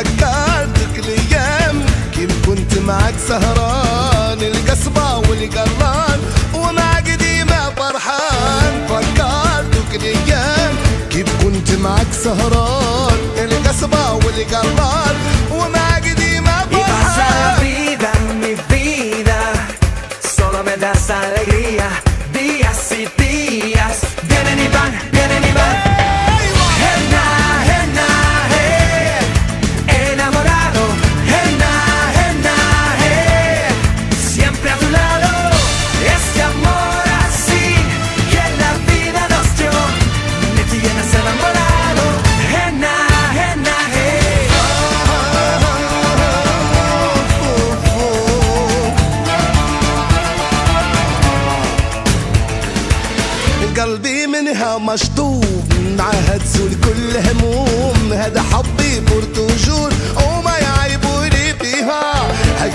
فكرتك ليام. كيف كنت معك سهران القصبة والقران ومع قديمة فرحان. فكرتك ليام. كيف كنت معك سهران القصبة والقران ومع قديمة فرحان. días y días. Vienen y van, vienen y van. قلبي منها مشطوب عهد زول كل هموم. هذا حبي برتجول وما يعيبوني فيها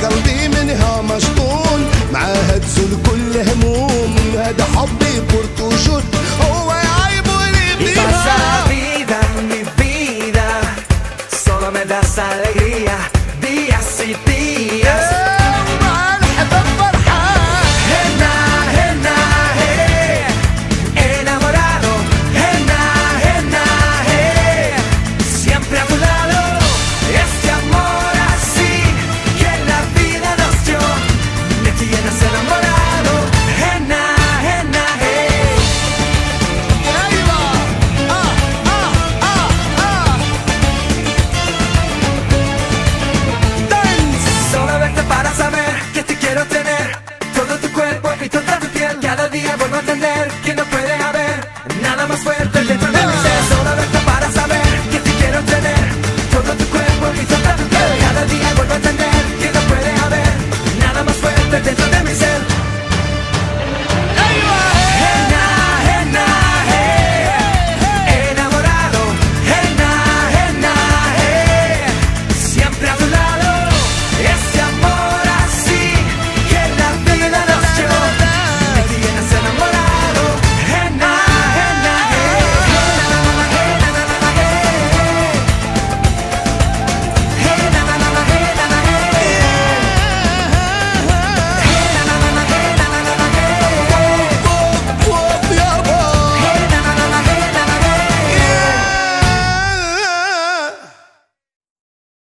قلبي منها مشطون معاهد زول كل هموم. هذا حبي برتجول وما يعيبوني vida, solo me das alegría, días y días.